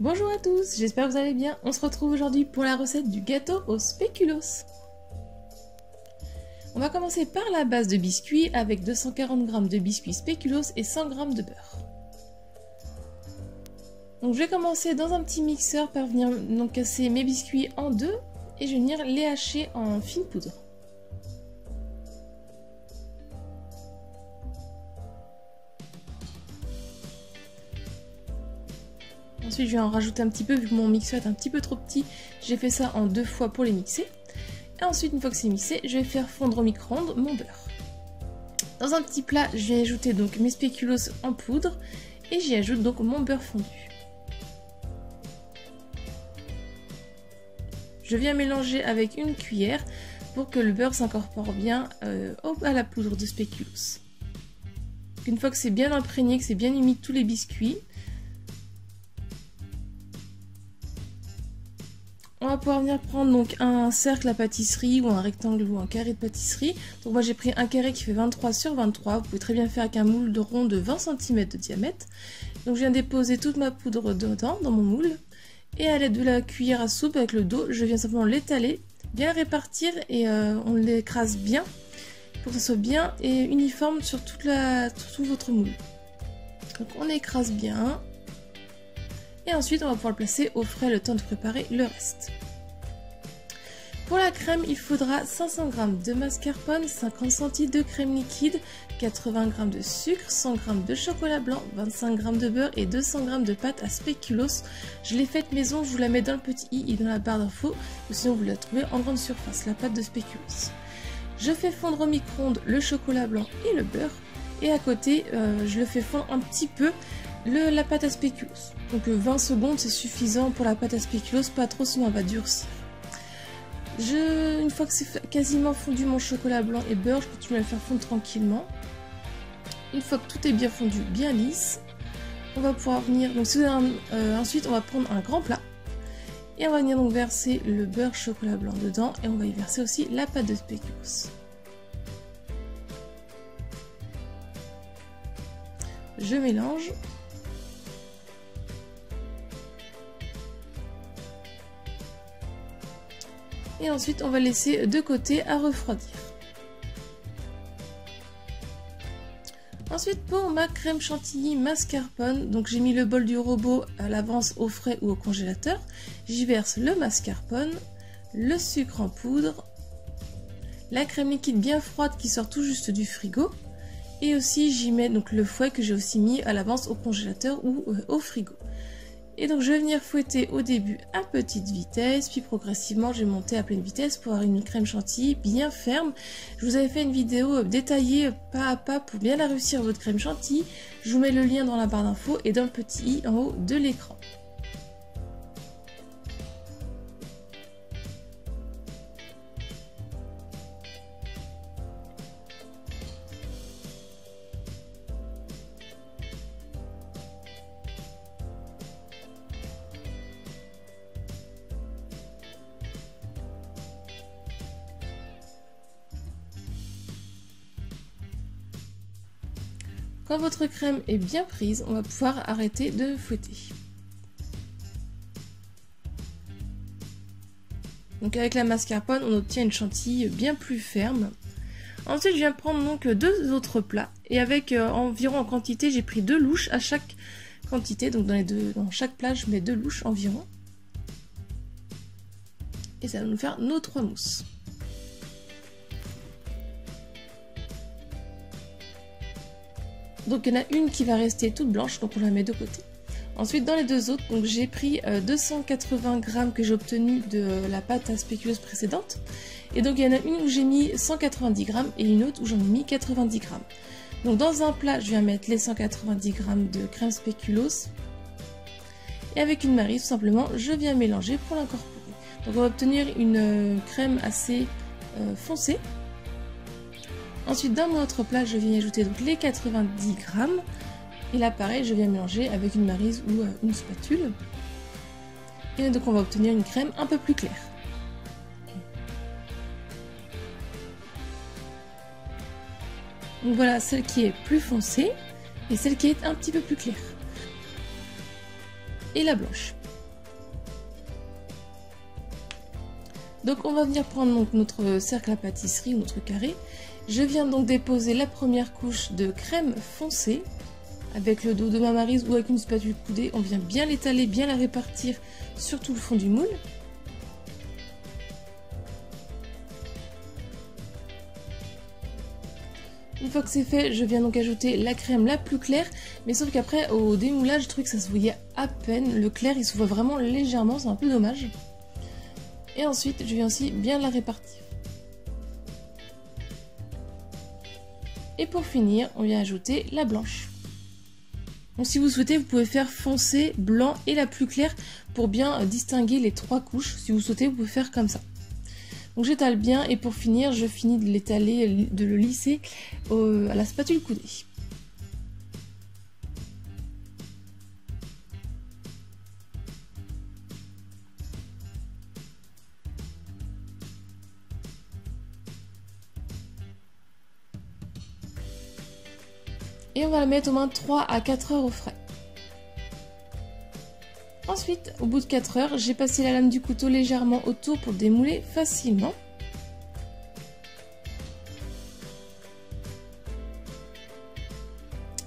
Bonjour à tous, j'espère que vous allez bien. On se retrouve aujourd'hui pour la recette du gâteau au spéculoos. On va commencer par la base de biscuits avec 240 g de biscuits spéculoos et 100 g de beurre. Donc je vais commencer dans un petit mixeur par venir donc casser mes biscuits en deux et je vais venir les hacher en fine poudre. Ensuite, je vais en rajouter un petit peu, vu que mon mixeur est un petit peu trop petit. J'ai fait ça en deux fois pour les mixer. Et ensuite, une fois que c'est mixé, je vais faire fondre au micro-ondes mon beurre. Dans un petit plat, je vais ajouter donc mes spéculoos en poudre et j'y ajoute donc mon beurre fondu. Je viens mélanger avec une cuillère pour que le beurre s'incorpore bien euh, à la poudre de spéculoos. Une fois que c'est bien imprégné, que c'est bien humide tous les biscuits, On va pouvoir venir prendre donc un cercle à pâtisserie ou un rectangle ou un carré de pâtisserie. Donc moi j'ai pris un carré qui fait 23 sur 23. Vous pouvez très bien faire avec un moule de rond de 20 cm de diamètre. Donc je viens déposer toute ma poudre dedans, dans mon moule. Et à l'aide de la cuillère à soupe avec le dos, je viens simplement l'étaler, bien répartir et euh, on l'écrase bien pour que ce soit bien et uniforme sur, toute la, sur tout votre moule. Donc on écrase bien. Et ensuite, on va pouvoir le placer au frais le temps de préparer le reste. Pour la crème, il faudra 500 g de mascarpone, 50 cl de crème liquide, 80 g de sucre, 100 g de chocolat blanc, 25 g de beurre et 200 g de pâte à spéculoos. Je l'ai faite maison, je vous la mets dans le petit i et dans la barre d'infos, ou sinon vous la trouvez en grande surface, la pâte de spéculoos. Je fais fondre au micro-ondes le chocolat blanc et le beurre, et à côté, euh, je le fais fondre un petit peu la pâte à spéculoos. Donc 20 secondes c'est suffisant pour la pâte à spéculoos, pas trop sinon elle va durcir. Une fois que c'est quasiment fondu mon chocolat blanc et beurre, je continue à le faire fondre tranquillement. Une fois que tout est bien fondu, bien lisse, on va pouvoir venir, donc euh, ensuite on va prendre un grand plat et on va venir donc verser le beurre chocolat blanc dedans et on va y verser aussi la pâte de spéculoos. Je mélange Et ensuite, on va laisser de côté à refroidir. Ensuite, pour ma crème chantilly mascarpone, donc j'ai mis le bol du robot à l'avance au frais ou au congélateur. J'y verse le mascarpone, le sucre en poudre, la crème liquide bien froide qui sort tout juste du frigo. Et aussi j'y mets donc le fouet que j'ai aussi mis à l'avance au congélateur ou euh, au frigo. Et donc je vais venir fouetter au début à petite vitesse, puis progressivement je vais à pleine vitesse pour avoir une crème chantilly bien ferme. Je vous avais fait une vidéo détaillée pas à pas pour bien la réussir votre crème chantilly. Je vous mets le lien dans la barre d'infos et dans le petit i en haut de l'écran. Quand votre crème est bien prise, on va pouvoir arrêter de fouetter. Donc avec la mascarpone, on obtient une chantilly bien plus ferme. Ensuite, je viens prendre donc deux autres plats et avec euh, environ en quantité, j'ai pris deux louches à chaque quantité. Donc dans, dans chaque plat, je mets deux louches environ. Et ça va nous faire nos trois mousses. Donc il y en a une qui va rester toute blanche, donc on la met de côté. Ensuite, dans les deux autres, j'ai pris 280 euh, grammes que j'ai obtenu de la pâte à spéculoos précédente. Et donc il y en a une où j'ai mis 190 grammes et une autre où j'en ai mis 90 grammes. Donc dans un plat, je viens mettre les 190 grammes de crème spéculoos. Et avec une marie, tout simplement, je viens mélanger pour l'incorporer. Donc on va obtenir une euh, crème assez euh, foncée Ensuite, dans mon autre plat, je viens ajouter donc les 90 grammes. Et là, pareil, je viens mélanger avec une marise ou euh, une spatule. Et donc, on va obtenir une crème un peu plus claire. Donc voilà, celle qui est plus foncée et celle qui est un petit peu plus claire. Et la blanche. Donc on va venir prendre notre cercle à pâtisserie ou notre carré. Je viens donc déposer la première couche de crème foncée avec le dos de ma marise ou avec une spatule coudée. On vient bien l'étaler, bien la répartir sur tout le fond du moule. Une fois que c'est fait, je viens donc ajouter la crème la plus claire, mais sauf qu'après au démoulage, je trouvais que ça se voyait à peine. Le clair, il se voit vraiment légèrement, c'est un peu dommage. Et ensuite, je viens aussi bien la répartir. Et pour finir, on vient ajouter la blanche. Donc si vous souhaitez, vous pouvez faire foncé, blanc et la plus claire pour bien distinguer les trois couches. Si vous souhaitez, vous pouvez faire comme ça. Donc j'étale bien et pour finir, je finis de l'étaler, de le lisser à la spatule coudée. Et on va la mettre au moins 3 à 4 heures au frais. Ensuite, au bout de 4 heures, j'ai passé la lame du couteau légèrement autour pour démouler facilement.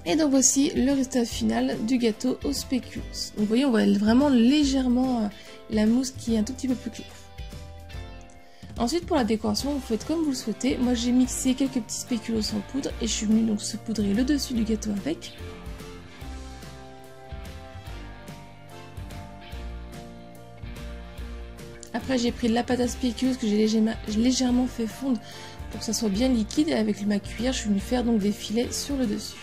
Et donc voici le résultat final du gâteau au spéculoos. Donc vous voyez, on voit vraiment légèrement euh, la mousse qui est un tout petit peu plus claire. Ensuite, pour la décoration, vous faites comme vous le souhaitez. Moi, j'ai mixé quelques petits spéculoos en poudre et je suis venue donc saupoudrer le dessus du gâteau avec. Après, j'ai pris de la pâte à spéculoos que j'ai légèrement fait fondre pour que ça soit bien liquide et avec ma cuillère, je suis venue faire donc des filets sur le dessus.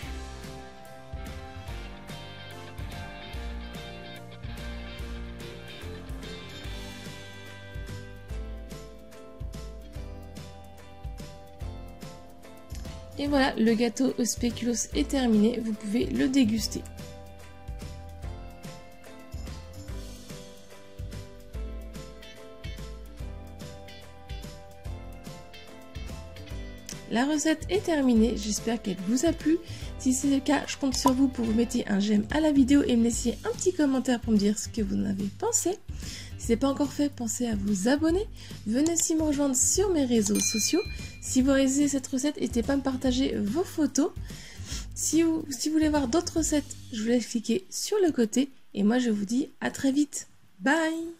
Et voilà, le gâteau au est terminé, vous pouvez le déguster. La recette est terminée, j'espère qu'elle vous a plu. Si c'est le cas, je compte sur vous pour vous mettre un j'aime à la vidéo et me laisser un petit commentaire pour me dire ce que vous en avez pensé. Si ce n'est pas encore fait, pensez à vous abonner. Venez aussi me rejoindre sur mes réseaux sociaux. Si vous réalisez cette recette, n'hésitez pas à me partager vos photos. Si vous, si vous voulez voir d'autres recettes, je vous laisse cliquer sur le côté. Et moi, je vous dis à très vite. Bye